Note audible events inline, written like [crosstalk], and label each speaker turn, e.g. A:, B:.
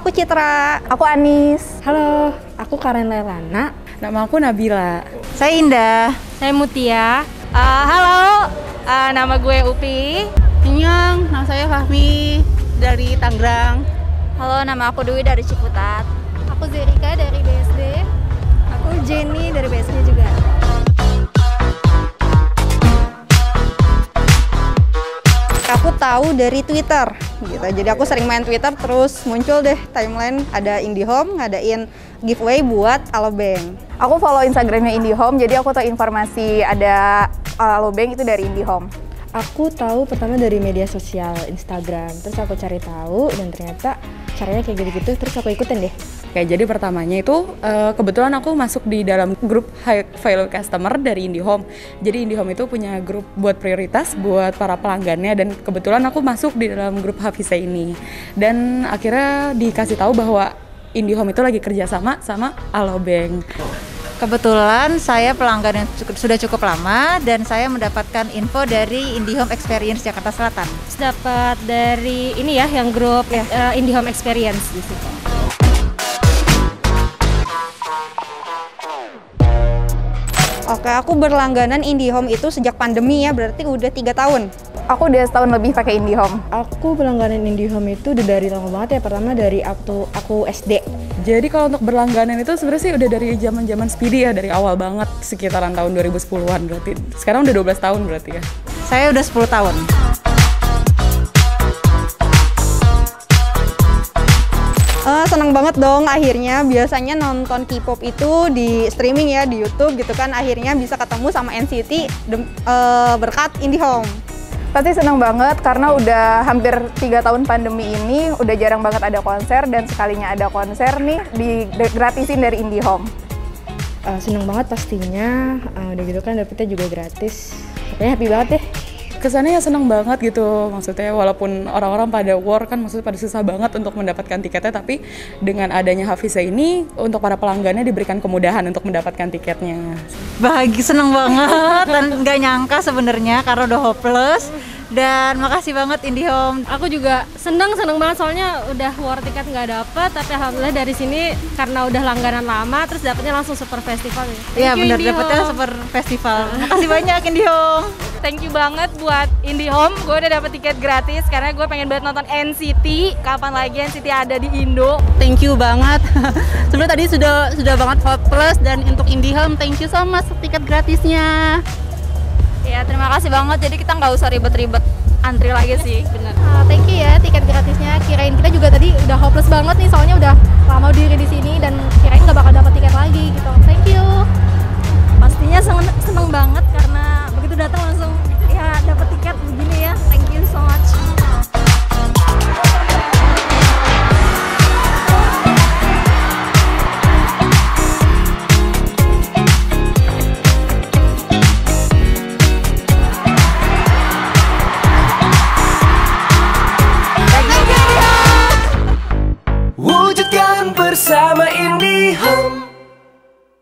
A: aku Citra. Aku Anis.
B: Halo, aku Karen Lelana.
C: Nama aku Nabila.
D: Saya Indah.
E: Saya Mutia.
F: Uh, halo, uh, nama gue Upi.
G: Inyong, nama saya Fahmi dari Tangerang.
H: Halo, nama aku Dwi dari Ciputat.
I: Aku Zerika dari BSD.
J: Aku Jenny dari BSD juga.
A: Aku tahu dari Twitter gitu. Jadi aku sering main Twitter terus muncul deh timeline ada IndiHome ngadain giveaway buat Alobank.
K: Aku follow Instagramnya IndiHome, jadi aku tahu informasi ada Alobank itu dari IndiHome.
B: Aku tahu pertama dari media sosial Instagram, terus aku cari tahu dan ternyata caranya kayak gitu-gitu, terus aku ikutin deh.
C: Oke, jadi pertamanya itu uh, kebetulan aku masuk di dalam grup high value customer dari IndiHome. Jadi IndiHome itu punya grup buat prioritas buat para pelanggannya dan kebetulan aku masuk di dalam grup Hafize ini. Dan akhirnya dikasih tahu bahwa IndiHome itu lagi kerjasama sama Alobank.
D: Kebetulan saya pelanggan yang cukup, sudah cukup lama dan saya mendapatkan info dari IndiHome Experience Jakarta Selatan.
E: Dapat dari ini ya yang grup ya. uh, IndiHome Experience di situ.
A: Oke, aku berlangganan IndiHome itu sejak pandemi ya, berarti udah tiga tahun.
K: Aku udah setahun lebih pakai IndiHome.
B: Aku berlangganan IndiHome itu udah dari lama banget ya, pertama dari waktu aku SD.
C: Jadi kalau untuk berlangganan itu sebenarnya sih udah dari zaman-zaman Speedy ya, dari awal banget sekitaran tahun 2010-an berarti. Sekarang udah 12 tahun berarti ya.
D: Saya udah 10 tahun.
A: Uh, seneng banget dong akhirnya biasanya nonton K-pop itu di streaming ya di YouTube gitu kan akhirnya bisa ketemu sama NCT uh, berkat IndiHome.
K: Pasti seneng banget karena udah hampir tiga tahun pandemi ini udah jarang banget ada konser dan sekalinya ada konser nih di gratisin dari IndiHome.
B: Uh, seneng banget pastinya, uh, udah gitu kan dapetnya juga gratis. Pokoknya happy banget deh
C: kesannya ya seneng banget gitu maksudnya walaupun orang-orang pada war kan maksudnya pada susah banget untuk mendapatkan tiketnya tapi dengan adanya Hafiza ini untuk para pelanggannya diberikan kemudahan untuk mendapatkan tiketnya
D: bahagia seneng banget dan nggak nyangka sebenarnya karena udah hopeless dan makasih banget IndiHome.
E: Aku juga seneng seneng banget soalnya udah war tiket nggak dapet, tapi alhamdulillah dari sini karena udah langganan lama, terus dapetnya langsung super festival.
D: Iya benar dapetnya super festival. makasih banyak IndiHome.
F: Thank you banget buat IndiHome. Gue udah dapet tiket gratis karena gue pengen banget nonton NCT. Kapan lagi NCT ada di Indo?
G: Thank you banget. [laughs] Sebenarnya tadi sudah sudah banget hot plus dan untuk IndiHome thank you so much tiket gratisnya.
H: Ya terima kasih banget. Jadi kita nggak usah ribet-ribet antri lagi sih, bener.
I: Uh, thank you ya tiket gratisnya. Kirain kita juga tadi udah hopeless banget nih, soalnya udah lama diri di sini dan kirain nggak bakal dapat